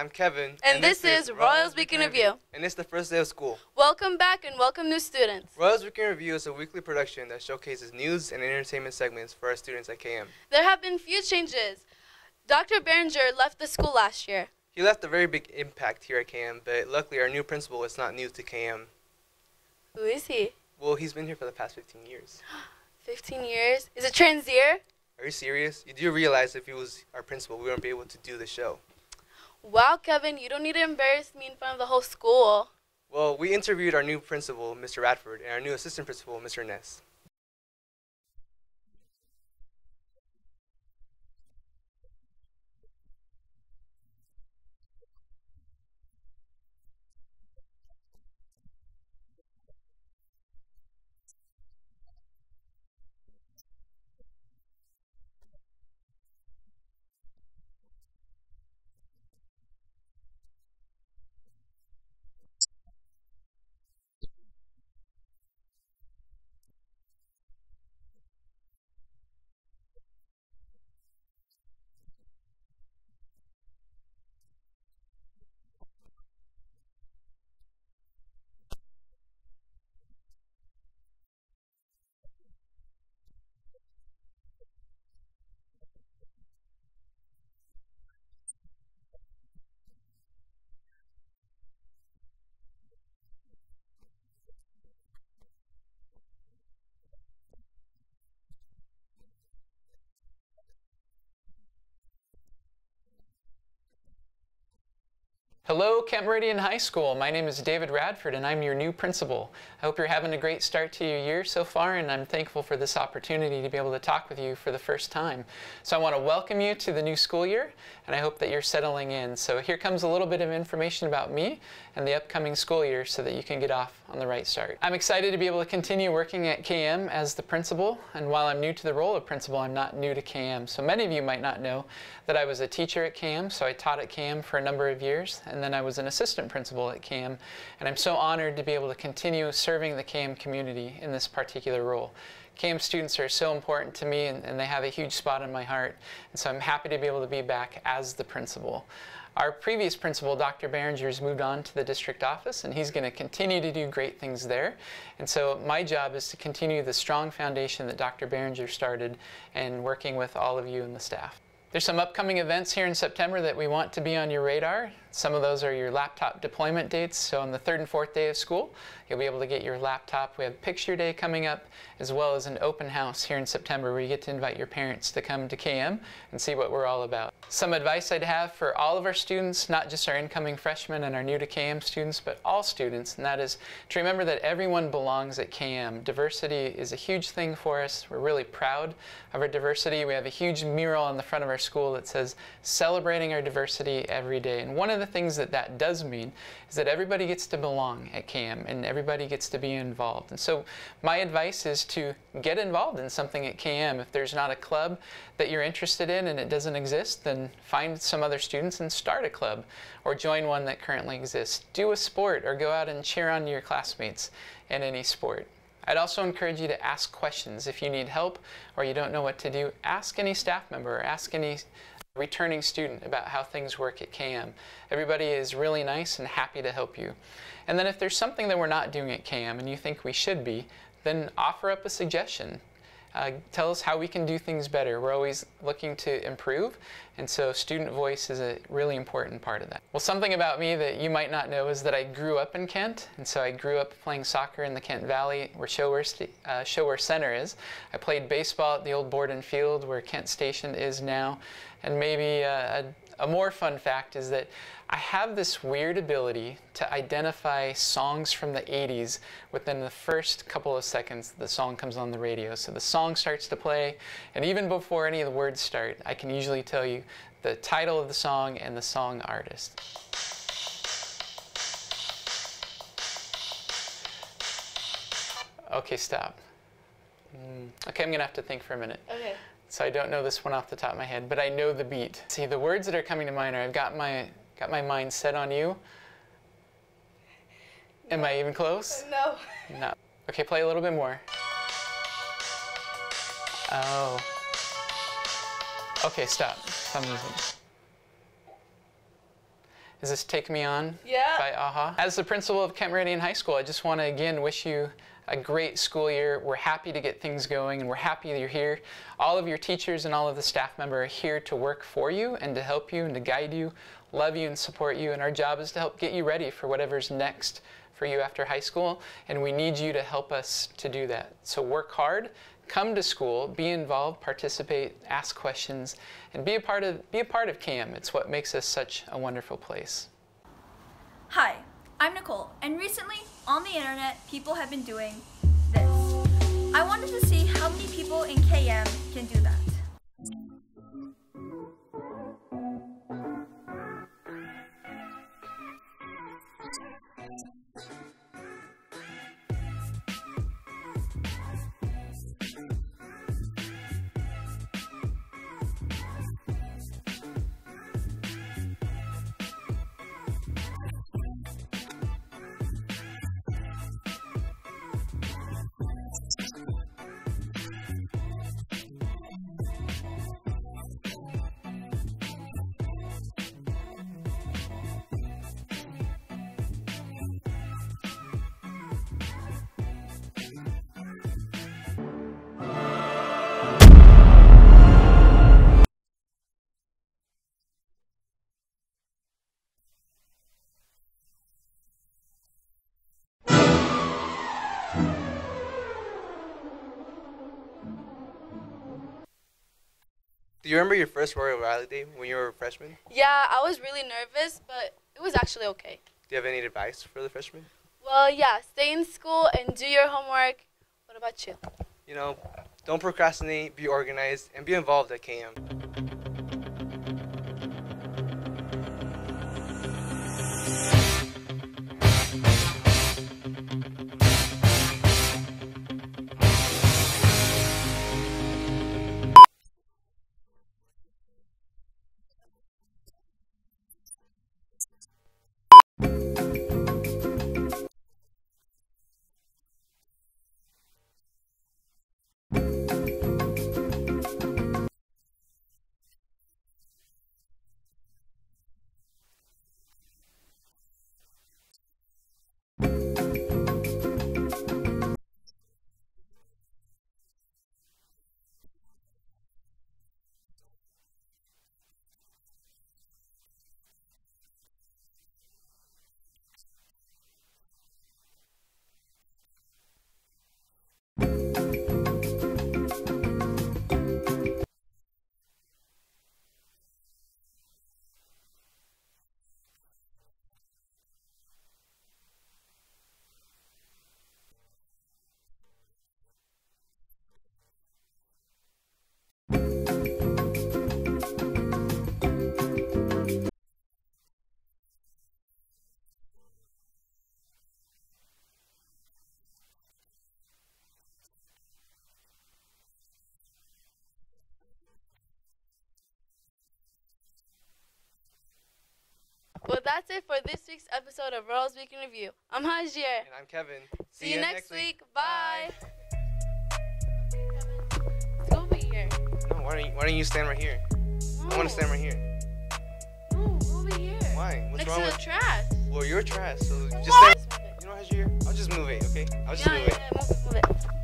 I'm Kevin. And, this, is Royals Week in Review. And it's the first day of school. Welcome back and welcome new students. Royals Week in Review is a weekly production that showcases news and entertainment segments for our students at KM. There have been few changes. Dr. Berenger left the school last year. He left a very big impact here at KM, but luckily our new principal is not new to KM. Who is he? Well, he's been here for the past 15 years. 15 years? Is it Transier? Are you serious? You do realize if he was our principal, we wouldn't be able to do the show. Wow, Kevin, you don't need to embarrass me in front of the whole school. Well, we interviewed our new principal, Mr. Radford, and our new assistant principal, Mr. Ness. Hello, Kent Meridian High School. My name is David Radford and I'm your new principal. I hope you're having a great start to your year so far and I'm thankful for this opportunity to be able to talk with you for the first time. So I want to welcome you to the new school year and I hope that you're settling in. So here comes a little bit of information about me and the upcoming school year so that you can get off on the right start. I'm excited to be able to continue working at KM as the principal and while I'm new to the role of principal, I'm not new to KM. So many of you might not know that I was a teacher at KM, so I taught at KM for a number of years and then I was an assistant principal at KM. and I'm so honored to be able to continue serving the KM community in this particular role. KM students are so important to me and, and, they have a huge spot in my heart. And so I'm happy to be able to be back as the principal. Our previous principal, Dr. Berenger, has moved on to the district office and he's going to continue to do great things there. And so my job is to continue the strong foundation that Dr. Berenger started and working with all of you and the staff. There's some upcoming events here in September that we want to be on your radar. Some of those are your laptop deployment dates. So on the third and fourth day of school, you'll be able to get your laptop. We have Picture Day coming up, as well as an open house here in September where you get to invite your parents to come to KM and see what we're all about. Some advice I'd have for all of our students, not just our incoming freshmen and our new to KM students, but all students, and that is to remember that everyone belongs at KM. Diversity is a huge thing for us. We're really proud of our diversity. We have a huge mural on the front of our school that says, celebrating our diversity every day. And one of the things that that does mean is that everybody gets to belong at KM and everybody gets to be involved. And so my advice is to get involved in something at KM. If there's not a club that you're interested in and it doesn't exist, then find some other students and start a club or join one that currently exists. Do a sport or go out and cheer on your classmates in any sport. I'd also encourage you to ask questions. If you need help or you don't know what to do, ask any staff member or ask any returning student about how things work at KM. Everybody is really nice and happy to help you. And then if there's something that we're not doing at KM and you think we should be, then offer up a suggestion. Uh, tell us how we can do things better. We're always looking to improve, and so student voice is a really important part of that. Well, something about me that you might not know is that I grew up in Kent, and so I grew up playing soccer in the Kent Valley, where ShoWare, uh, ShoWare Center is. I played baseball at the old Borden Field, where Kent Station is now, and maybe uh, a, a more fun fact is that I have this weird ability to identify songs from the 80s within the first couple of seconds the song comes on the radio. So the song starts to play, and even before any of the words start, I can usually tell you the title of the song and the song artist. Okay, stop. Mm. Okay, I'm gonna have to think for a minute. Okay. So I don't know this one off the top of my head, but I know the beat. See, the words that are coming to mind are I've got my got my mind set on you. No. Am I even close? No. No. Okay, play a little bit more. Oh. Okay, stop. Stop music. Is this Take Me On Yeah. by AHA? As the principal of Kent Meridian High School, I just want to again wish you a great school year. We're happy to get things going and we're happy that you're here. All of your teachers and all of the staff members are here to work for you and to help you and to guide you, love you and support you. And our job is to help get you ready for whatever's next for you after high school. And we need you to help us to do that. So work hard, come to school, be involved, participate, ask questions, and be a part of be a part of KM. It's what makes us such a wonderful place. Hi, I'm Nicole, and recently on the internet, people have been doing this. I wanted to see how many people in KM can do that. You remember your first Royal Rally Day when you were a freshman? Yeah, I was really nervous, but it was actually okay. Do you have any advice for the freshmen? Well, yeah, stay in school and do your homework. What about you? You know, don't procrastinate, be organized, and be involved at KM. Well, that's it for this week's episode of Royals Week in Review. I'm Hajier. And I'm Kevin. See, you next week. Bye. Let's go over here. No, why don't you, why don't you stand right here? I want to stand right here. No, over here. Why? What's Next wrong to with? the trash. Well, you're trash, so just What? stand. You know what, Hajir? I'll just move it, okay? I'll just Yeah, move yeah, it. yeah,